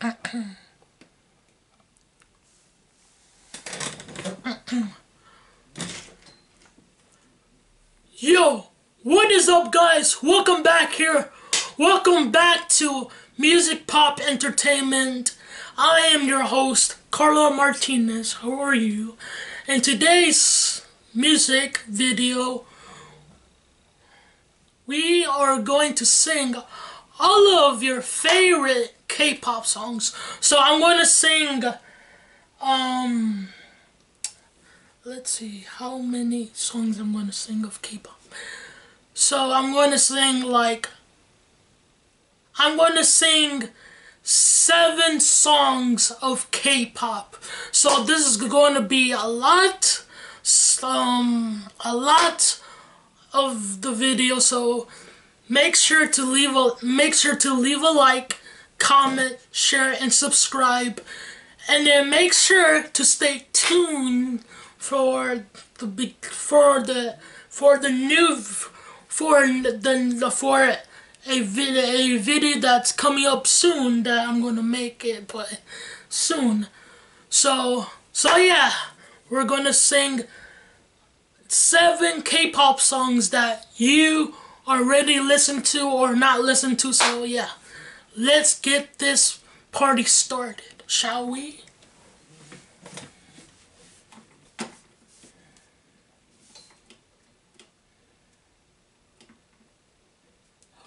Yo, what is up guys? Welcome back here. Welcome back to Music Pop Entertainment. I am your host, Carlo Martinez. How are you? In today's music video, we are going to sing all of your favorite K-pop songs. So I'm going to sing, um, let's see how many songs I'm going to sing of K-pop. So I'm going to sing like, I'm going to sing seven songs of K-pop. So this is going to be a lot, um, a lot of the video. So make sure to leave a make sure to leave a like, comment, share, and subscribe. And then make sure to stay tuned for the big for the for the new for the for a video a video that's coming up soon that I'm gonna make it but soon. So so yeah, we're gonna sing seven K-pop songs that you already listened to or not listened to. So yeah, let's get this party started, shall we?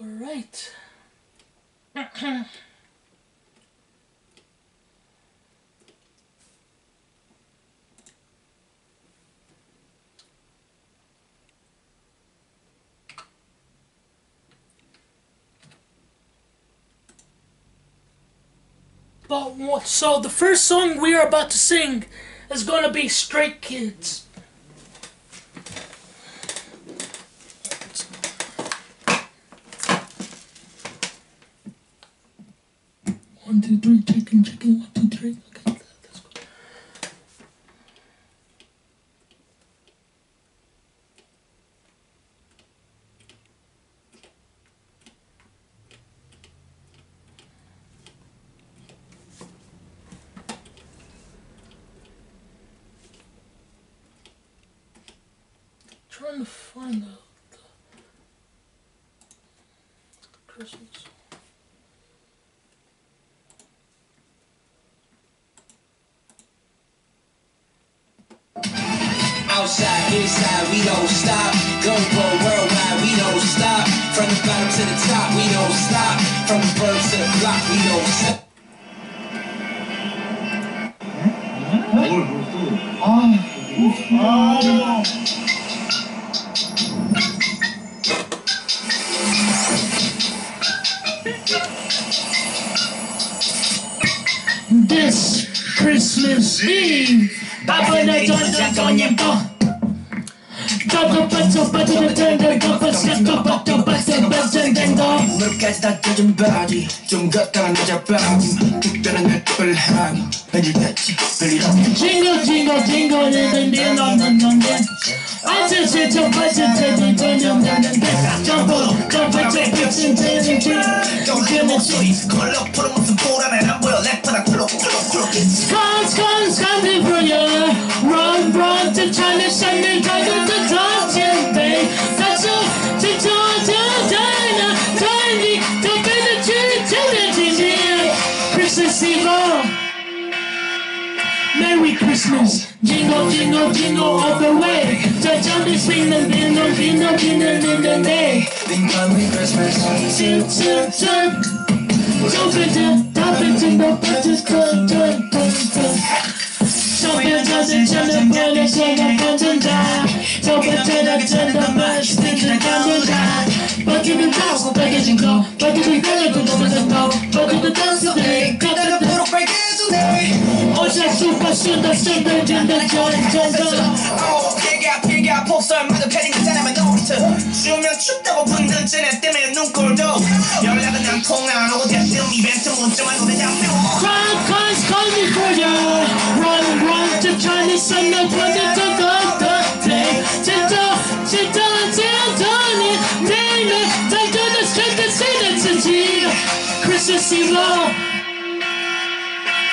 All right. But so the first song we are about to sing is going to be Stray Kids. One, two, three, chicken, chicken, one, two, three. Okay, let's go. Trying to find the, the Christmas. Outside, inside, we don't stop. Go go worldwide, we don't stop. From the bottom to the top, we don't stop. From the bird to the block, we don't stop. Hmm? Hmm? This Babylon to koniemko Dobro patrzą w patrzą tędego Patrzko patrzą patrzą patrzą tęgo 물까지 다 젖은 바지 좀 걷다가 내자 바지 죽더라 내 톱을 하고 해줄 때지 별일 없지 징거 징거 징거 내는 네 맘은 넘게 어째 실천 발전 제대로 전염되는데 점프로 점프 제 끝은 제진 지 경계 목소리 컬러 풀어 무슨 Sierra. Merry Christmas. Jingle, jingle, jingle all the way. Judge on the swing, the dinner, dinner, dinner, dinner, day. Think finally Christmas. Chip, chip, chip. Jump into, jump into the buttons, club, club, club, club. 것을 주는 편에 제가 던진다. 저부터는 전더 맛있는 줄 감는다. 버티는 거 빨개진 거 버티는 거에도 넘어선 거 버티는 단수들 가다가 보러 빨개지네. 어제 슈퍼 슈더 슈더 된다. 저는 전더 비가 주면 춥다고 붙는 쟤네. 때문에 눈꼴도. 연락은 안 통하고 대뜸 이벤트 문자만 오래 잡혀 真的不知这多多贼，这周这周这周年，妹妹在这的谁的谁的自己，Christmas Eve。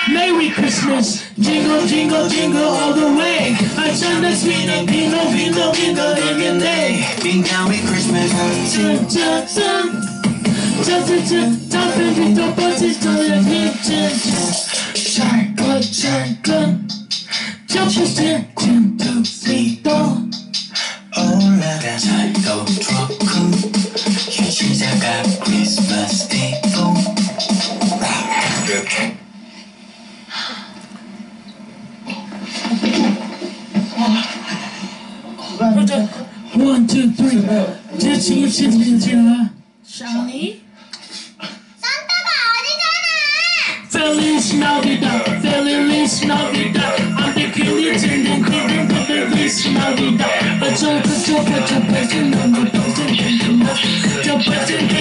Merry Christmas, jingle, jingle, jingle all the way. I turn the sweet and bingo, bingo, bingo every day. Bing down with Christmas. Dun, dun, dun. Dun, dun, dun. Dun, baby, don't put this on the kitchen. Shark, gun, shark, gun. Jump just here, one, two, three, four. 올라가 살도 좋고 시작가 크리스마스 디고 One, two, three. 这情绪是怎么样？少你。I told the a of the person, I'm the person in person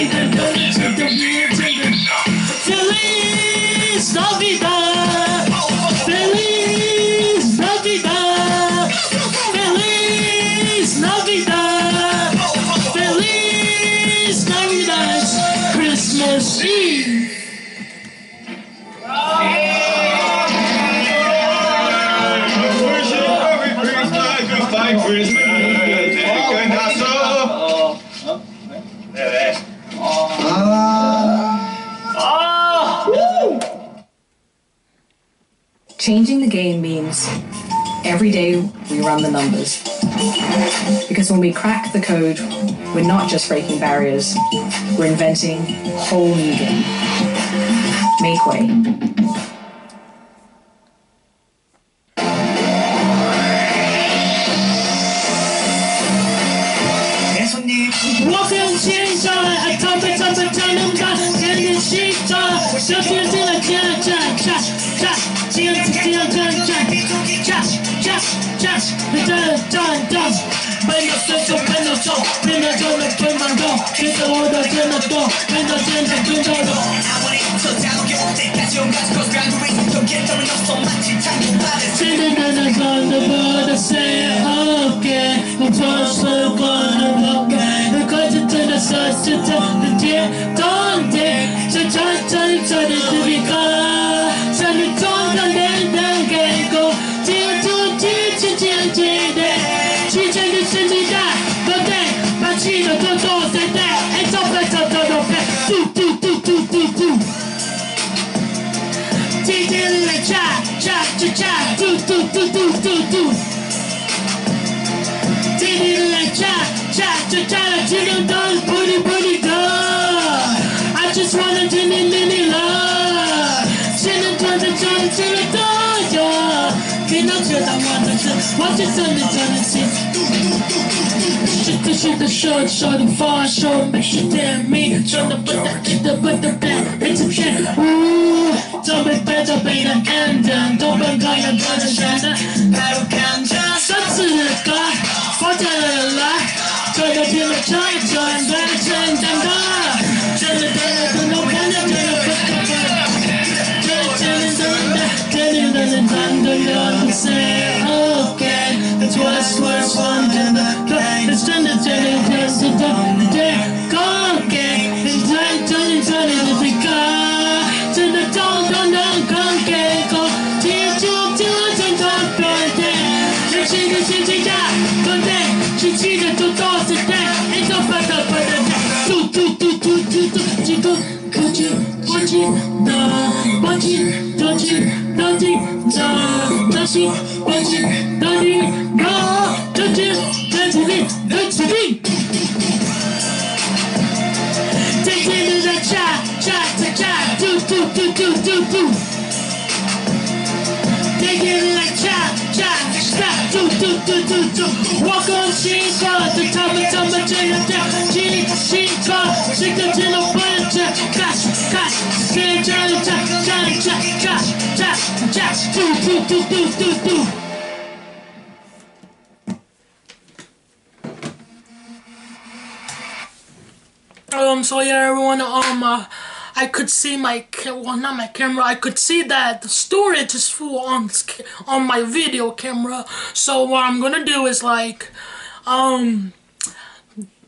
my Christmas Oh, Changing the game means every day we run the numbers. Because when we crack the code, we're not just breaking barriers, we're inventing a whole new game. Make way. 小心进来，进来，进来，进来，进来，进来，进来，进来，进来，进来，你进来，进来，进来。没有这个，没有错，变得就能变满动，变得我的变得多，变得变得变得多。Sitting in the gun, the bird is saying, okay, I'm just so gonna look at the country to the sun, to the dear, don't. I just wanna 天天 Watch your son is on the seat. Just to shoot the short, short and far, short, make sure damn me. Trying to put the, hit the, put the back, it's a cat. Ooh, don't be better, be the end, and don't be you, no, want you, don't you, don't you, no, don't you, want you, don't you, no, don't you, don't you, don't you. Take it to the cha, cha, cha, cha, do, do, do, do, do, do. Take it to the cha, cha, cha, do, do, do, do, do. Walk on, she ain't gone, the time, the time, the time, the time, she, she ain't gone, she can tell the Johnny, Johnny, Johnny, do, do, do, do, do, do. Um, so yeah, everyone, um, uh, I could see my, well, not my camera, I could see that the storage is full on, on my video camera, so what I'm gonna do is, like, um,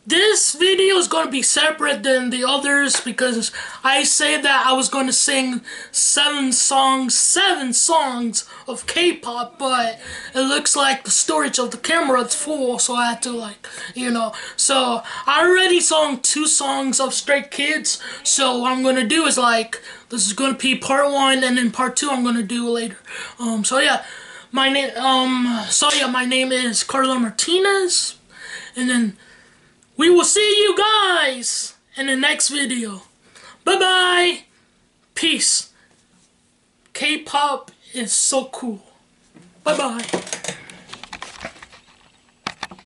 this video is going to be separate than the others because I say that I was going to sing seven songs, seven songs of K-pop, but it looks like the storage of the camera is full, so I had to like, you know. So I already sung two songs of Stray Kids, so what I'm going to do is like, this is going to be part one, and then part two I'm going to do later. Um, so yeah, my name, um, so yeah, my name is Carlo Martinez, and then we will see you guys in the next video. Bye-bye. Peace. K-pop is so cool. Bye-bye.